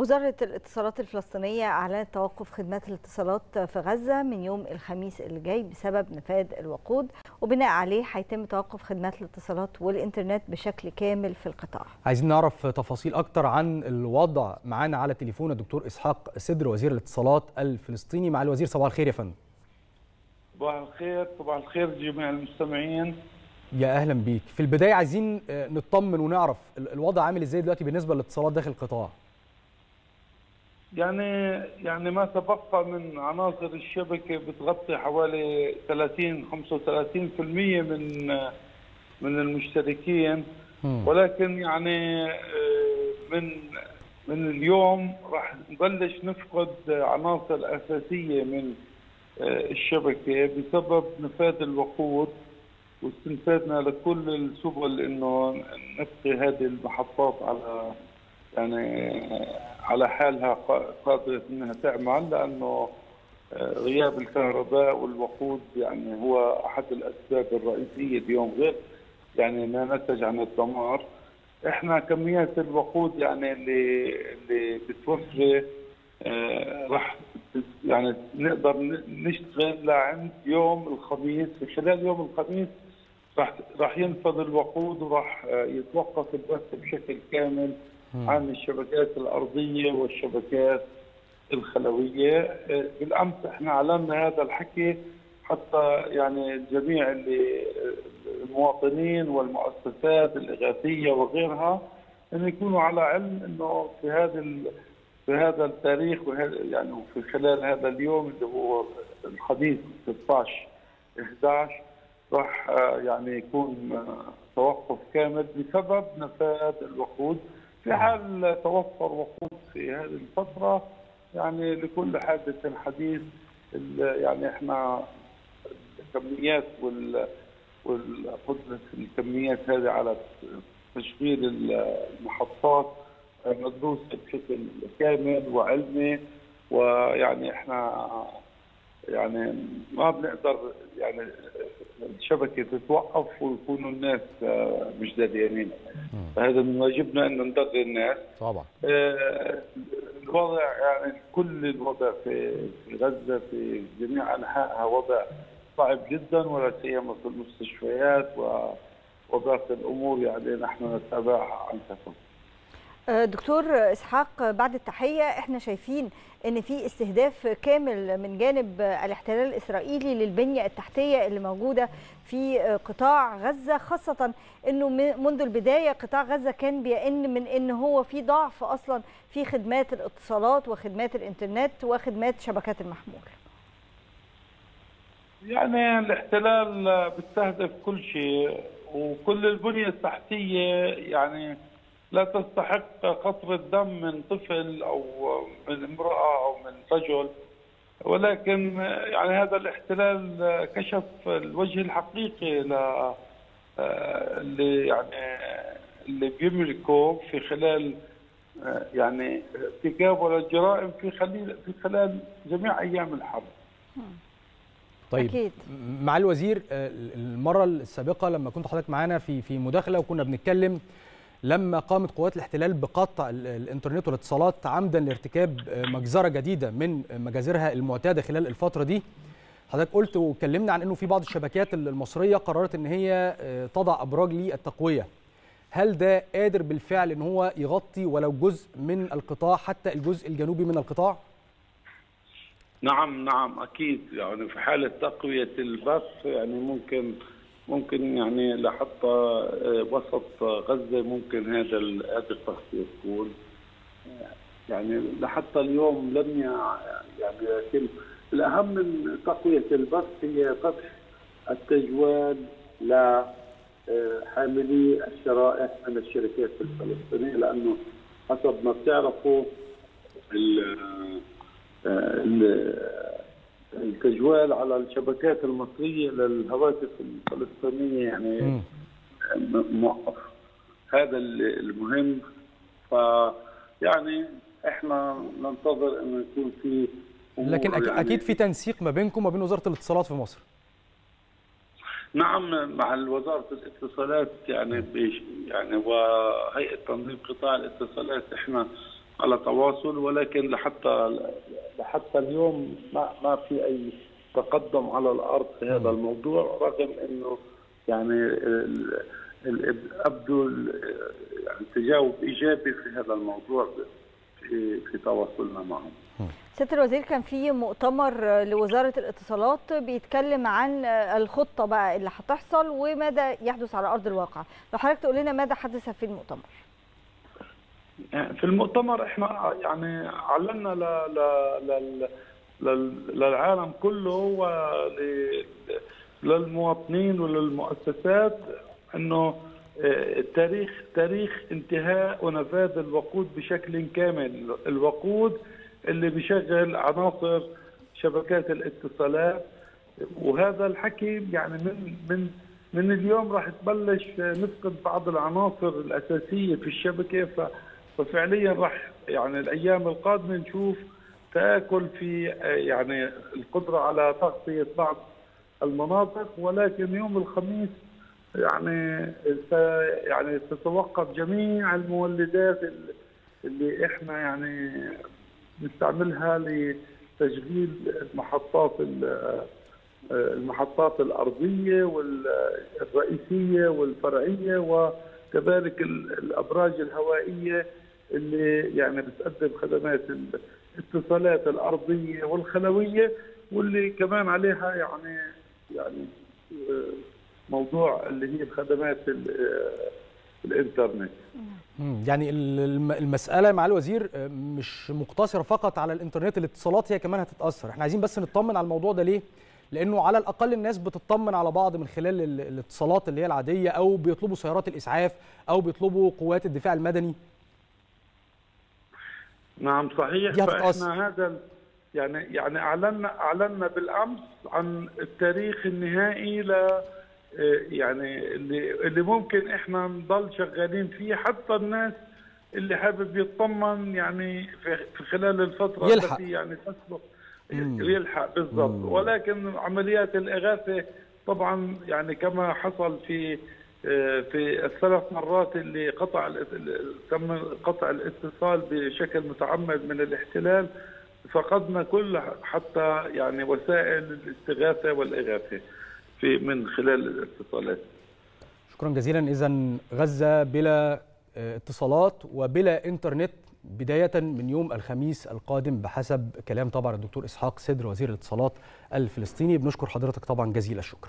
وزارة الاتصالات الفلسطينية أعلنت توقف خدمات الاتصالات في غزة من يوم الخميس اللي جاي بسبب نفاذ الوقود وبناء عليه هيتم توقف خدمات الاتصالات والإنترنت بشكل كامل في القطاع. عايزين نعرف تفاصيل أكتر عن الوضع معانا على تليفون الدكتور إسحاق سدر وزير الاتصالات الفلسطيني. مع الوزير صباح الخير يا فندم. صباح الخير صباح الخير جميع المستمعين. يا أهلا بيك. في البداية عايزين نطمن ونعرف الوضع عامل إزاي دلوقتي بالنسبة للاتصالات داخل القطاع. يعني يعني ما تبقى من عناصر الشبكة بتغطي حوالي 30 35% من من المشتركين. ولكن يعني من من اليوم راح نبلش نفقد عناصر أساسية من الشبكة بسبب نفاذ الوقود واستنفادنا لكل السبل إنه نبقي هذه المحطات على يعني على حالها قادرة إنها تعمل لأنه غياب الكهرباء والوقود يعني هو أحد الأسباب الرئيسية اليوم غير يعني ما نتج عن الدمار. إحنا كميات الوقود يعني اللي اللي بتوفر راح يعني نقدر نشتغل لعند يوم الخميس. في خلال يوم الخميس راح راح ينفذ الوقود وراح يتوقف البث بشكل كامل. عن الشبكات الأرضية والشبكات الخلوية. بالأمس إحنا أعلنا هذا الحكي حتى يعني جميع اللي المواطنين والمؤسسات الإغاثية وغيرها إن يكونوا على علم إنه في هذا في هذا التاريخ يعني وفي خلال هذا اليوم اللي هو الحديث 16 11 راح يعني يكون توقف كامل بسبب نفاذ الوقود في حال توفر وقود في هذه الفترة يعني لكل حادث حديث يعني إحنا الكميات وال والقدرة الكميات هذه على تشغيل المحطات مدروسة بشكل كامل وعلمي ويعني إحنا يعني ما بنقدر يعني الشبكة تتوقف ويكونوا الناس مش داريانين فهذا من واجبنا ان ندري الناس. طبعا. الوضع يعني كل الوضع في غزة في جميع أنحائها وضع صعب جدا ولا سيما في المستشفيات وباقي الأمور يعني نحن نتابعها عن كثب دكتور إسحاق بعد التحية إحنا شايفين إن في استهداف كامل من جانب الاحتلال الإسرائيلي للبنية التحتية اللي موجودة في قطاع غزة خاصة إنه منذ البداية قطاع غزة كان بيئن من إن هو في ضعف أصلا في خدمات الاتصالات وخدمات الإنترنت وخدمات شبكات المحمول. يعني الاحتلال بيستهدف كل شيء وكل البنية التحتية يعني لا تستحق قطرة دم من طفل أو من امرأة أو من رجل ولكن يعني هذا الاحتلال كشف الوجه الحقيقي ل اللي يعني اللي بيملكه في خلال يعني ارتكاب ولا الجرائم في خلال في خلال جميع أيام الحرب. طيب أكيد. مع الوزير المرة السابقة لما كنت حضرتك معانا في في مداخلة وكنا بنتكلم لما قامت قوات الاحتلال بقطع الانترنت والاتصالات عمدا لارتكاب مجزرة جديدة من مجازرها المعتادة خلال الفترة دي. حضرتك قلت واتكلمنا عن إنه في بعض الشبكات المصرية قررت إن هي تضع أبراج للتقوية. هل ده قادر بالفعل إن هو يغطي ولو جزء من القطاع حتى الجزء الجنوبي من القطاع؟ نعم نعم أكيد. يعني في حالة تقوية البث يعني ممكن ممكن يعني لحتى وسط غزة ممكن هذا هذه التغطيه تكون يعني لحتى اليوم لم يعني يتم. الأهم من تقوية البث هي فتح التجوال لحاملي الشرائح من الشركات الفلسطينية لأنه حسب ما بتعرفوا التجوال على الشبكات المصرية للهواتف الفلسطينية يعني موقف. هذا المهم. ف يعني إحنا ننتظر إنه يكون في لكن أكيد, يعني أكيد في تنسيق ما بينكم وبين وزارة الاتصالات في مصر. نعم مع وزارة الاتصالات يعني يعني وهيئة تنظيم قطاع الاتصالات إحنا على تواصل ولكن لحتى لحتى اليوم ما ما في أي تقدم على الأرض في هذا الموضوع رغم إنه يعني أبدو يعني تجاوب إيجابي في هذا الموضوع في في تواصلنا معهم. سياده الوزير كان في مؤتمر لوزارة الاتصالات بيتكلم عن الخطة بقى اللي هتحصل وماذا يحدث على أرض الواقع، لو حضرتك تقول لنا ماذا حدث في المؤتمر؟ في المؤتمر إحنا يعني أعلنا ل ل للعالم كله وللمواطنين وللمؤسسات إنه التاريخ تاريخ انتهاء ونفاذ الوقود بشكل كامل. الوقود اللي بيشغل عناصر شبكات الاتصالات. وهذا الحكي يعني من من من اليوم راح تبلش نفقد بعض العناصر الأساسية في الشبكة. ففعليا راح يعني الأيام القادمة نشوف تأكل في يعني القدرة على تغطية بعض المناطق ولكن يوم الخميس يعني يعني تتوقف جميع المولدات اللي إحنا يعني نستعملها لتشغيل المحطات المحطات الأرضية والرئيسية والفرعية وكذلك الأبراج الهوائية اللي يعني بتقدم خدمات الاتصالات الأرضية والخلوية واللي كمان عليها يعني يعني موضوع اللي هي الخدمات الإنترنت. يعني المسألة مع الوزير مش مقتصرة فقط على الإنترنت الاتصالات هي كمان هتتأثر. إحنا عايزين بس نطمن على الموضوع ده ليه؟ لأنه على الأقل الناس بتطمن على بعض من خلال الاتصالات اللي هي العادية أو بيطلبوا سيارات الإسعاف أو بيطلبوا قوات الدفاع المدني. نعم صحيح. فإحنا هذا يعني يعني اعلنا أعلنا بالأمس عن التاريخ النهائي ل يعني اللي اللي ممكن إحنا نضل شغالين فيه. حتى الناس اللي حابب يطمن يعني في خلال الفترة يلحق. التي يعني تسبق. يلحق بالضبط. ولكن عمليات الإغاثة طبعا يعني كما حصل في في الثلاث مرات اللي قطع تم قطع الاتصال بشكل متعمد من الاحتلال فقدنا كل حتى يعني وسائل الاستغاثة والإغاثة في من خلال الاتصالات. شكرا جزيلا. اذا غزة بلا اتصالات وبلا إنترنت بداية من يوم الخميس القادم بحسب كلام طبعا الدكتور إسحاق سدر وزير الاتصالات الفلسطيني. بنشكر حضرتك طبعا جزيل الشكر.